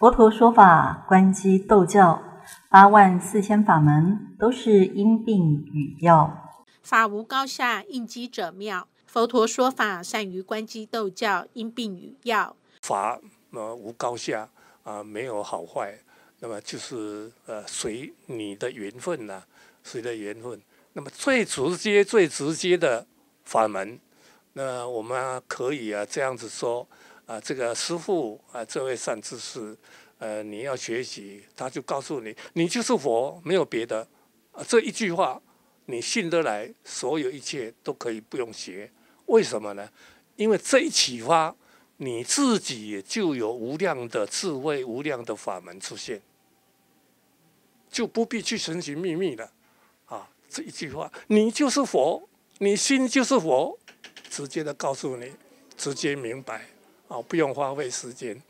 佛陀说法，观机斗教，八万四千法门都是因病与药。法无高下，应机者妙。佛陀说法，善于观机斗教，因病与药。法呃无高下啊，没有好坏，那么就是呃随你的缘分呐，随的缘分。那么最直接、最直接的法门，那我们可以啊这样子说啊，这个师父啊，这位善知识，呃，你要学习，他就告诉你，你就是佛，没有别的啊，这一句话。你信得来，所有一切都可以不用学，为什么呢？因为这一启发，你自己就有无量的智慧、无量的法门出现，就不必去寻寻觅觅了。啊，这一句话，你就是佛，你心就是佛，直接的告诉你，直接明白，啊，不用花费时间。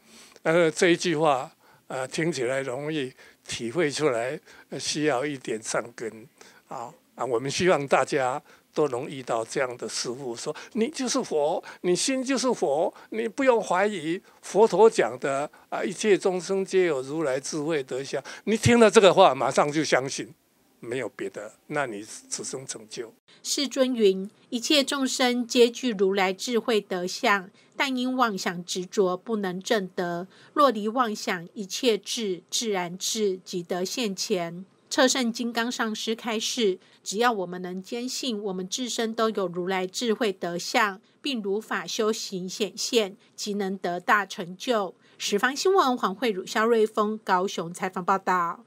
呃，这一句话，呃，听起来容易，体会出来需要一点善根，啊。啊，我们希望大家都能遇到这样的师傅，说你就是佛，你心就是佛，你不用怀疑佛陀讲的啊，一切众生皆有如来智慧德相。你听了这个话，马上就相信，没有别的，那你此生成就。世尊云：一切众生皆具如来智慧德相，但因妄想执着，不能证得。若离妄想，一切智自然智即得现前。彻圣金刚上师开示：只要我们能坚信，我们自身都有如来智慧德相，并如法修行显现，即能得大成就。十方新闻黄慧汝、肖瑞峰高雄采访报道。